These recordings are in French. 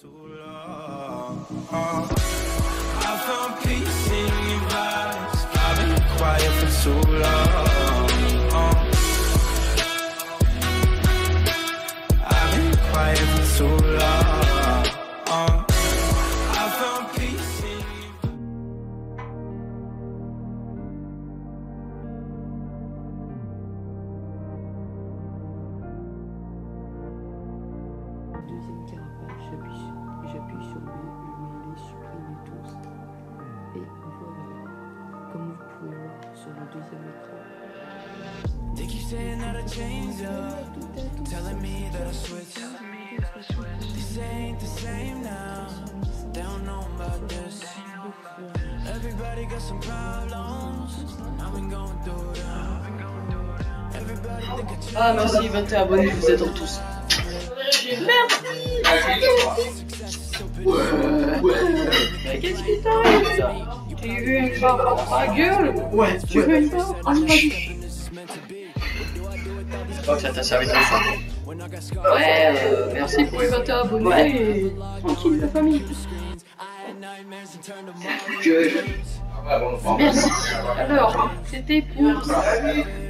too long. I found peace in your. I've been quiet for too long. They keep saying that I change up, telling me that I switch. This ain't the same now. They don't know about this. Everybody got some problems. I've been going through them. Everybody think I changed. Ah merci, 21 abonnés, vous êtes en tous. Mais qu'est-ce qui t'arrive Tu veux une barre à la gueule Ouais. Tu veux une gueule J'espère que ça t'a servi de leçon. Ouais, euh, merci pour les 21 abonnés. Ouais. Tranquille la famille. Gueule. Merci. Alors, c'était pour,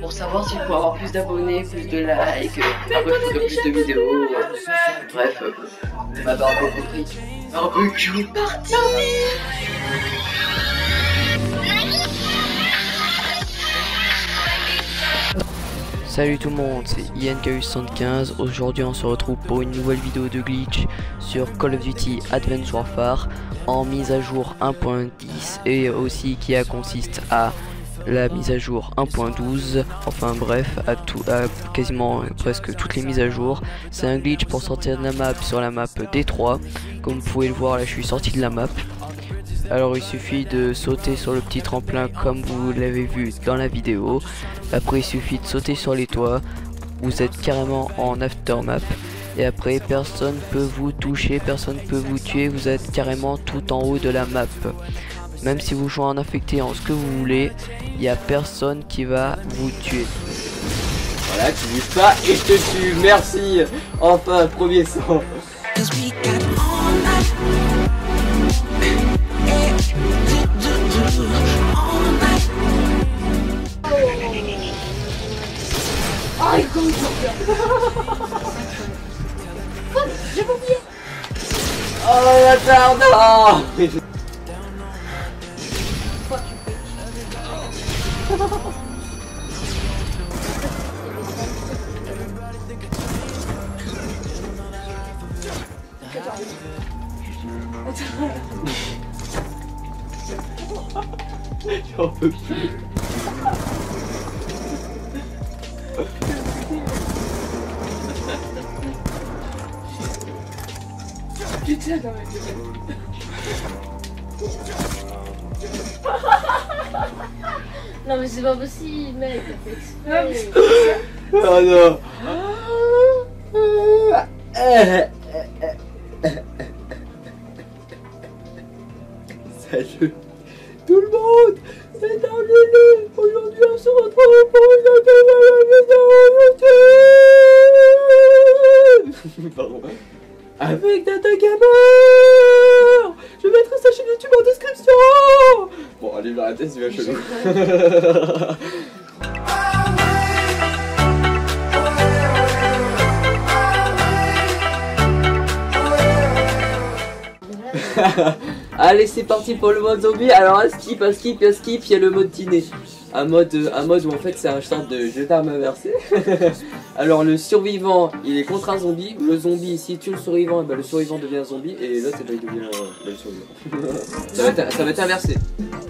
pour savoir si pour avoir plus d'abonnés, plus de likes, un peu plus de, vidéos. Bref, vous m'avez un peu compris. Un peu parti. Salut tout le monde, c'est INKU75. Aujourd'hui, on se retrouve pour une nouvelle vidéo de glitch sur Call of Duty Advanced Warfare en mise à jour 1.10 et aussi qui consiste à la mise à jour 1.12. Enfin bref, à tout, à quasiment presque toutes les mises à jour. C'est un glitch pour sortir de la map sur la map D3. Comme vous pouvez le voir, là, je suis sorti de la map. Alors il suffit de sauter sur le petit tremplin comme vous l'avez vu dans la vidéo. Après il suffit de sauter sur les toits. Vous êtes carrément en aftermap. Et après personne peut vous toucher, personne peut vous tuer. Vous êtes carrément tout en haut de la map. Même si vous jouez en infecté en ce que vous voulez, il n'y a personne qui va vous tuer. Voilà, tu dis pas et je te tue, merci Enfin, premier sang Oh bâtard, non Putain. Non mais c'est pas possible mec, t'as fait exprès. Oh non Salut tout le monde C'est un Lulu Aujourd'hui on se retrouve pour une nouvelle vidéo Pardon. Avec Data Gamer Je mettrai sa chaîne YouTube en description Bon, allez, vers la tête, c'est bien chelou. Allez, c'est parti pour le mode zombie. Alors, un skip, un skip, un skip, il y a le mode dîner. Un mode, un mode où en fait c'est un sorte de jeu d'armes inversé. Alors, le survivant il est contre un zombie. Le zombie, si tu le survivant, et ben, le survivant devient un zombie. Et l'autre, eh ben, il devient euh, le survivant. ça, va être, ça va être inversé.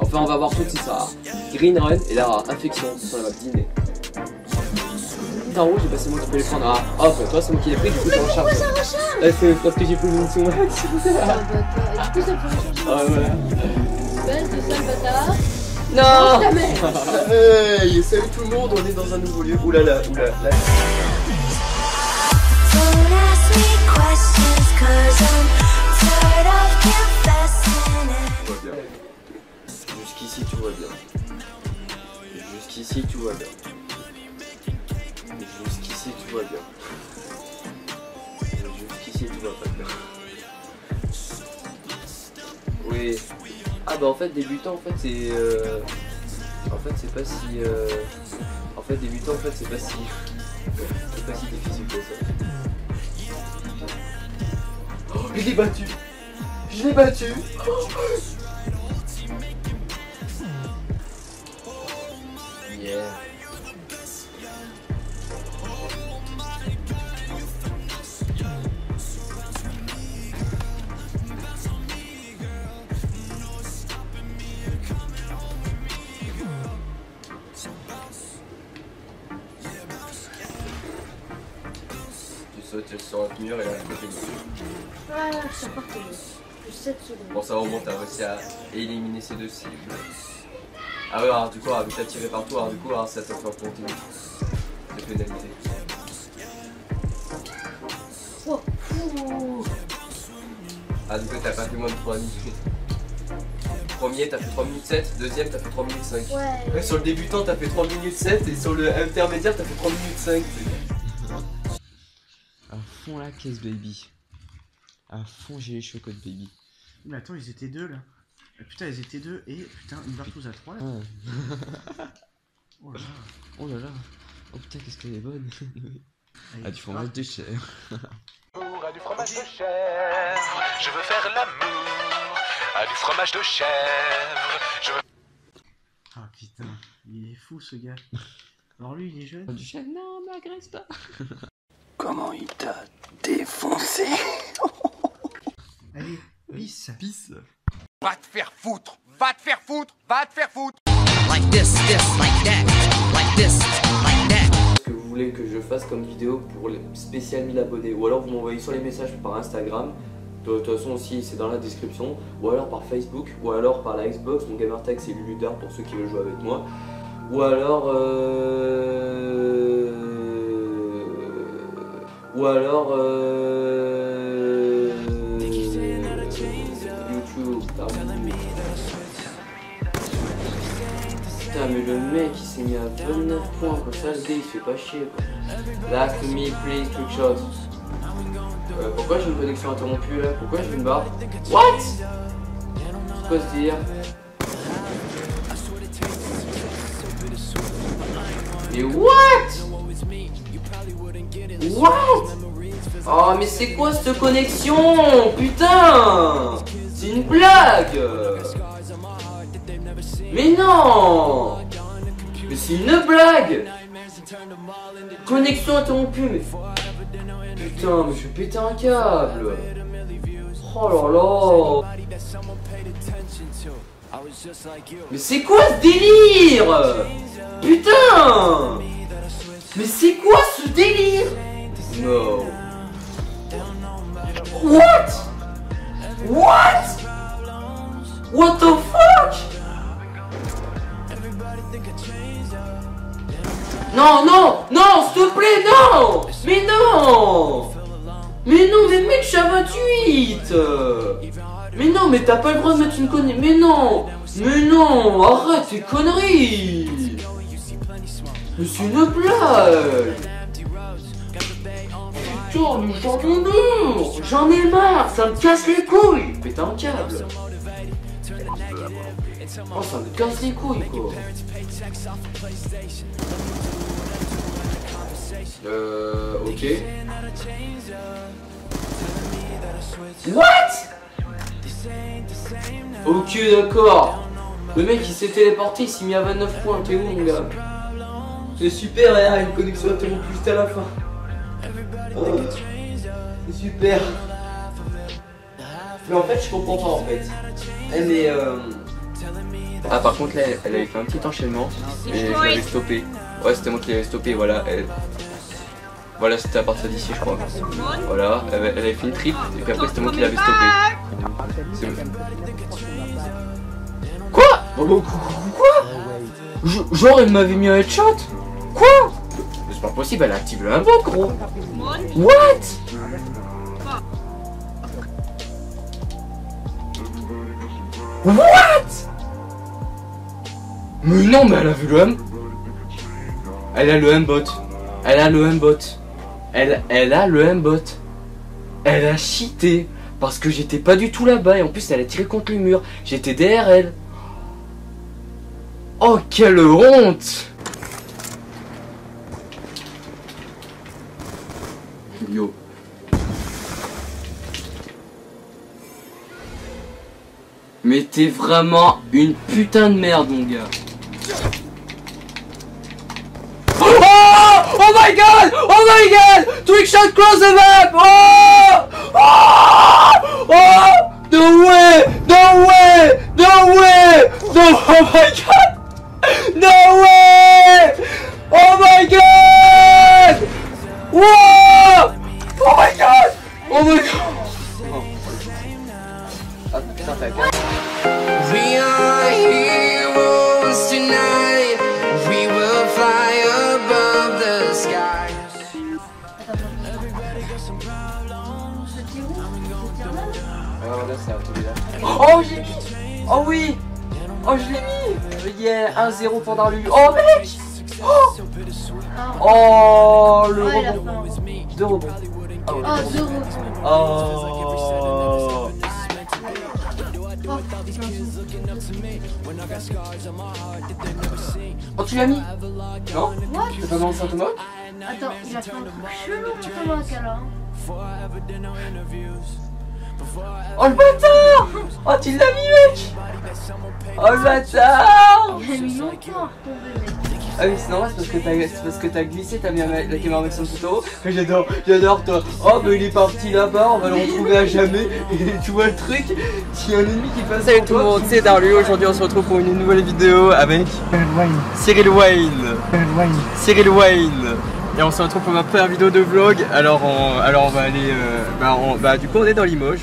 Enfin, on va voir tout si ça. Green Run et là, infection sur la map dîner. En rouge, bah, c'est moi qui peux les prendre. Ah, hop, toi, c'est moi qui les pris, du coup, ça recharge. Eh, c'est parce que j'ai plus de munitions max. Ah, bâtard. Non. Hey, salut tout le monde, on est dans un nouveau lieu. Oulala, oulala. Tout va bien. Jusqu'ici, tout va bien. Jusqu'ici, tout va bien. Jusqu'ici, tout va bien. Jusqu'ici, tout va pas bien. c'est. Ah bah en fait débutant en fait c'est. euh, En fait c'est pas si. euh, En fait débutant en fait c'est pas si. C'est pas si difficile que ça. Oh, je l'ai battu Je l'ai battu Yeah ça part que plus 7 secondes. Bon, ça va au moins, t'as réussi à éliminer ces deux cibles. Ah ouais, alors du coup, vu que t'as tiré partout, alors du coup, alors, ça te fait compter de pénalité. Oh. Ah, du coup, t'as pas fait moins de 3 minutes. Premier, t'as fait 3 minutes 7. Deuxième, t'as fait 3 minutes 5. Ouais. Ouais, sur le débutant, t'as fait 3 minutes 7. Et sur le intermédiaire, t'as fait 3 minutes 5. À fond la caisse, baby. À fond, j'ai les chocottes, baby. Mais attends, ils étaient deux là. Ah, Putain, ils étaient deux et putain, une partouze à trois là. Ah. Oh là là. Oh là là. Oh putain, qu'est-ce qu'elle est bonne. Ah, du fromage de chair. À du fromage de chèvre, je veux faire l'amour à du fromage de chèvre. Je veux Ah putain, il est fou ce gars. Alors lui, il est jeune. Du chef, non, m'agresse pas. Comment il t'a défoncé? Allez, bis. Pisse. Va te faire foutre Va te faire foutre Va te faire foutre Ce que vous voulez que je fasse comme vidéo pour les spécial 1000 abonnés? Ou alors vous m'envoyez sur les messages par Instagram. De toute façon aussi c'est dans la description. Ou alors par Facebook. Ou alors par la Xbox. Mon gamertag c'est Luludar pour ceux qui veulent jouer avec moi. Ou alors euh... Ou alors euh... Mais le mec il s'est mis à 29 points comme ça le dé il se fait pas chier quoi. Last me please trick shot. Euh, pourquoi j'ai une connexion interrompue là? Pourquoi j'ai une barre? What? C'est quoi ce délire? Mais what? What? Oh mais c'est quoi cette connexion? Putain! C'est une blague Mais non Mais c'est une blague Connexion interrompue mais... Putain mais je vais péter un câble. Oh là là. Mais c'est quoi ce délire? Putain! Mais c'est quoi ce délire? What? What? What the fuck? Non, non, non, s'il te plaît, non. Mais non. Mais non, mais mec, je suis à 28 Mais non, mais t'as pas le droit de mettre une connerie Mais non. Mais non Arrête tes conneries. Mais c'est une blague. Putain, mais j'en ai J'en ai marre Ça me casse les couilles. Pète un câble Oh, ça me casse les couilles, quoi Euh, ok. What? Ok, d'accord. Le mec il s'est téléporté, il s'est mis à 29 points. T'es où, mon gars C'est super, hein, une connexion interrompue juste à la fin. Oh, c'est super. Mais en fait, je comprends pas en fait. Eh, mais euh. Ah, par contre, là, elle avait fait un petit enchaînement et je l'avais stoppé. Ouais, c'était moi qui l'avais stoppé, voilà. Elle... Voilà, c'était à partir d'ici, je crois. Voilà, elle, avait- fait une triple et puis après, c'était moi qui l'avais stoppé. Quoi? Quoi? Genre, elle m'avait mis un headshot Quoi? Mais C'est pas possible, elle a activé un bot, gros. What? What? Mais non, mais elle a vu le M. Elle a le M-bot. Elle a le M-bot. Elle, elle a le M-bot. Elle a cheaté Parce que j'étais pas du tout là-bas et en plus elle a tiré contre le mur. J'étais derrière elle. Oh quelle honte Yo. Mais t'es vraiment une putain de merde mon gars. God! Oh my god! Trick shot cross the map Oh! Oh Yeah 1-0 pour Darlu Oh mec Oh Oh le Ah, a rebond Deux rebonds Ah ouais, Oh, deux zéro. rebonds. Oh Oh tu l'as mis Non What Tu pas dans Saint-Thomas Attends, il a fait un truc chelou, Thomas, alors. Oh le bâtard Oh tu l'as mis mec Oh le bâtard Il a mis longtemps à retomber, mec. Ah oui c'est normal c'est parce que t'as glissé t'as mis la la caméra avec son photo Mais j'adore j'adore toi. Oh bah il est parti là-bas on va le retrouver à jamais. Et tu vois le truc S'il y a un ennemi qui passe Salut tout le monde c'est Darlu. aujourd'hui on se retrouve pour une nouvelle vidéo avec Cyril Wayne. Cyril Wayne et on se retrouve pour ma première vidéo de vlog. Alors on, alors on va aller, euh, bah, on- bah, du coup on est dans Limoges.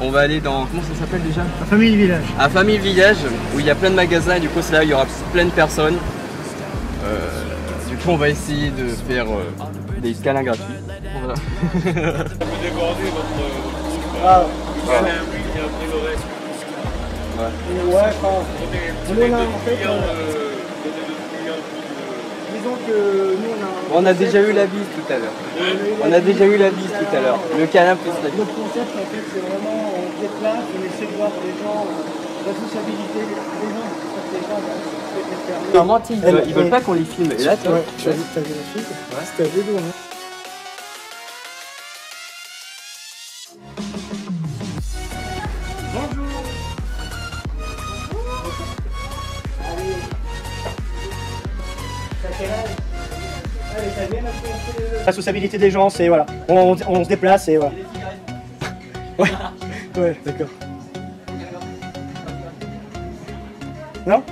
On va aller dans, comment ça s'appelle déjà? La famille village. À Famille Village, où il y a plein de magasins et du coup c'est là où il y aura plein de personnes. Euh, du coup on va essayer de faire euh, des câlins gratuits. Voilà. Ah, Voilà. ouais, enfin, nous on a en fait. disons que nous on a. Déjà eu la bise tout à l'heure. On a déjà eu la bise tout à l'heure. Le câlin plus la bise. Notre concept en fait c'est vraiment on déplace, on essaie de voir les gens, euh, la sociabilité, les gens, les gens. Normalement, ils, veulent, pas qu'on les filme. Et là, tu vois, tu as vu, la fille C'était à deux doigts. hein. La sociabilité des gens, c'est voilà, on, on se déplace et voilà. Ouais, ouais, d'accord. Non?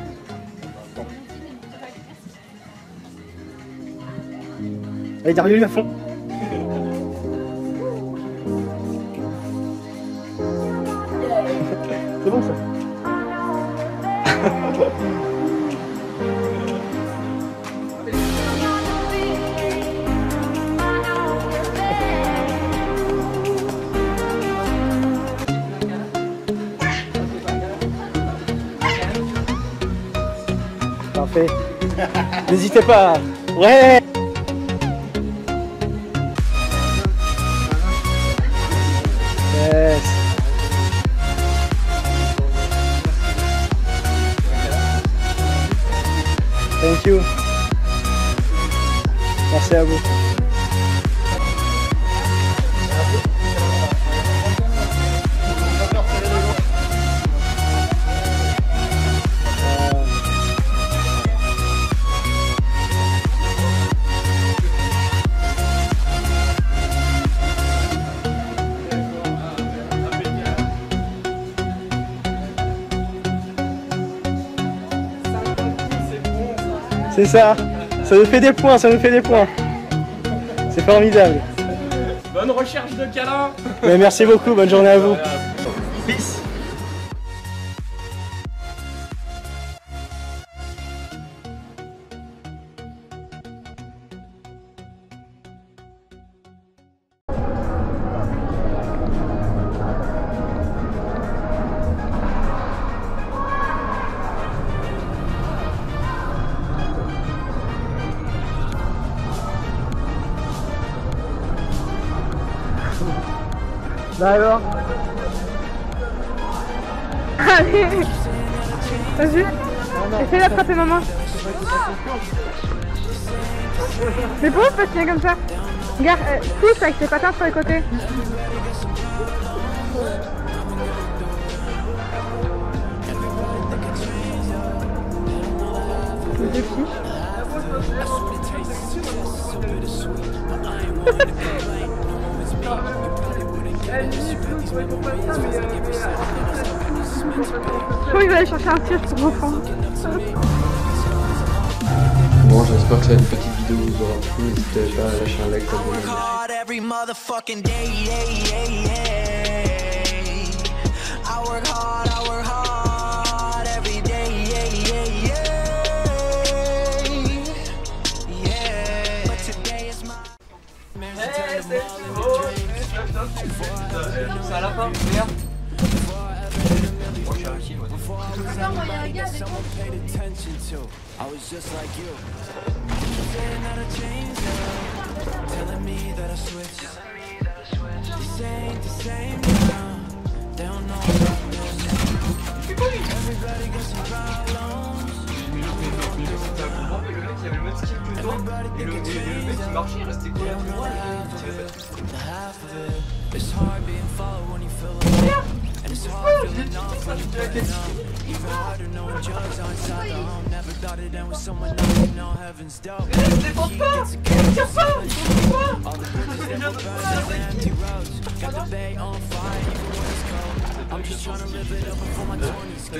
Allez, Dario, à fond. N'hésitez pas. Ouais. Yes. Thank you. Merci à vous. C'est ça. Ça nous fait des points, ça nous fait des points. C'est formidable. Bonne recherche de câlin Mais merci beaucoup, bonne journée à vous. Allez Vas-y. Essaye d'attraper maman C'est bon de patiner comme ça. Regarde, euh, pousse avec tes patins sur les côtés. Les deux petits. Je crois qu'il va aller chercher un siège pour reprendre. Bon, j'espère que une petite vidéo vous aura plu. N'hésitez pas à lâcher un like, abonner. hard every motherfucking day. Yeah, yeah, yeah. I work hard, I work hard every day. Yeah, yeah, yeah. Yeah. But today is my. C'est à la fin, regarde. Paid attention to. I was just like you. Saying that I changed up, telling me that I switched. This ain't the same now. They don't know about this. Everybody got some problems. Everybody think it changed up. They don't know half of it. The half of it. It's hard being followed when you feel alone. And it's hard feeling off when you're burning up. Even harder knowing drugs are inside the home. Never thought it end with someone. You know heaven's gets. All the bridges that were burned down empty roads. Got the bay on fire even when it's cold. I'm just trying to live it up before my 20s go.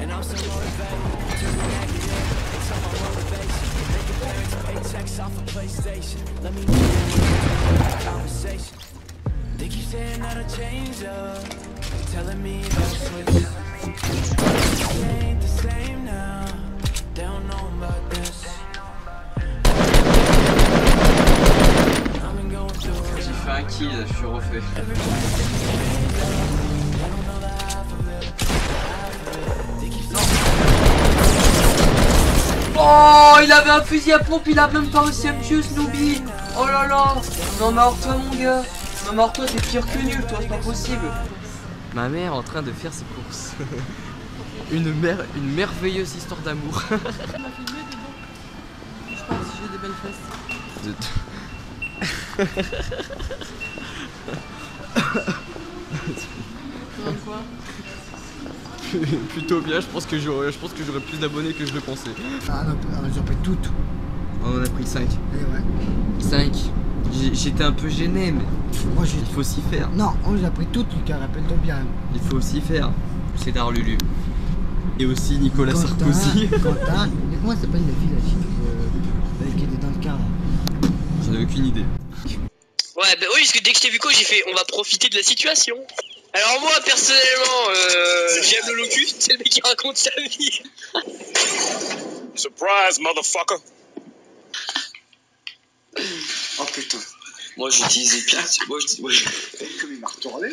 And I'm so motivated to be negative. It's on my motivation. Making parents paychecks off a PlayStation. Let me know conversation. They keep saying that I changed up, telling me that I switched. It ain't the same now. They don't know about this. I've been going through it. J'ai fait un kill, je suis refait. Oh, il avait un fusil à pompe, il a même pas réussi à me tuer, Snoopy. Oh là là. Non, mais alors toi, mon gars. Non, toi, t'es pire que nul, toi, c'est pas possible. Ma mère en train de faire ses courses. une, mère, une merveilleuse histoire d'amour. Je pense que j'ai des belles fesses. Plutôt bien, je pense que j'aurais je pense que j'aurais plus d'abonnés que je le pensais. Ah non, on a pris toutes. On en a pris 5. Et ouais. 5. J'étais un peu gêné, mais Moi j'ai. il faut s'y faire. Non, on les a pris toutes, Lucas, rappelle-toi bien. Il faut s'y faire. C'est Darlulu. Et aussi Nicolas Quentin, Sarkozy. Quentin, mais comment ça s'appelle la fille là, qui, euh, qui était dans le car là J'en ai aucune idée. Ouais, bah oui, parce que dès que je t'ai vu quoi, j'ai fait on va profiter de la situation. Alors moi, personnellement, euh, j'aime le locus, c'est le mec qui raconte sa vie. Surprise, motherfucker. Putain. Moi j'utilise les pièces, moi je dis, ouais. Comme il m'a retourné.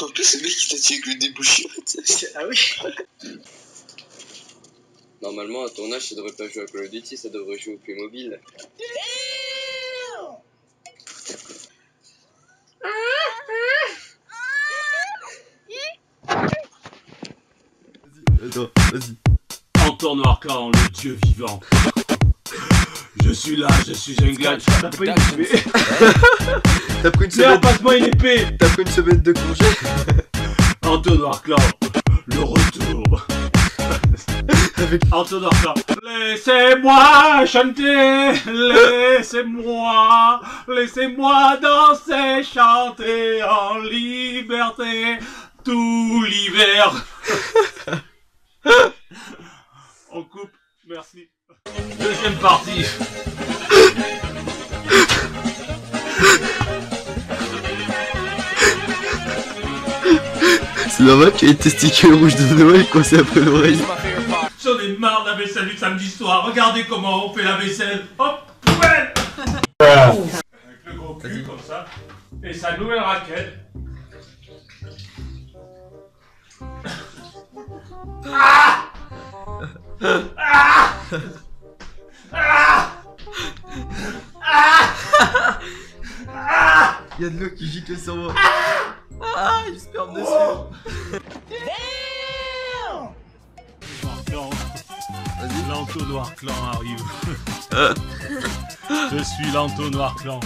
En plus, le mec il t'a dit avec le débouché. Ah oui Normalement, un tournage, ça devrait pas jouer à Call of Duty, ça devrait jouer au Playmobil. Attends, vas-y. Entonnoir Clan, le dieu vivant. Je suis là, je suis un glitch. T'as pris une Tiens, semaine. passe-moi une épée T'as pris une semaine de congé. Entonnoir Clan, le retour. Entonnoir Clan. Laissez-moi chanter, laissez-moi, laissez-moi danser, chanter en liberté tout l'hiver. On coupe, merci. Deuxième partie. C'est normal qu'il y ait les testicules rouges de Noël coincés après l'oreille. J'en ai marre de la vaisselle du samedi soir. Regardez comment on fait la vaisselle. Hop, poubelle Avec le gros cul comme ça. Et sa nouvelle raquette. Ah Ah Ah Ah Ah Il y a de l'eau qui gicle sur moi. du sperme dessus. L'entonnoir clan arrive. Je suis l'entonnoir clan.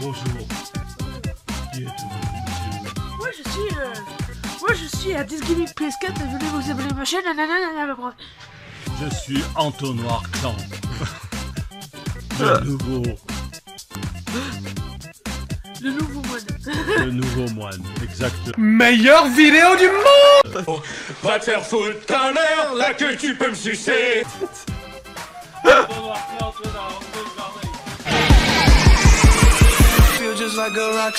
Bonjour. Qui êtes-vous, Moi je suis. Euh... Moi je suis à Disgimmick PS4, venez vous abonner à ma chaîne, nanana. Je suis entonnoir clan. Le nouveau. Le nouveau moine. Le nouveau moine, exactement. Meilleure vidéo du monde Va te faire foutre ta mère, là que tu peux me sucer Feel just like a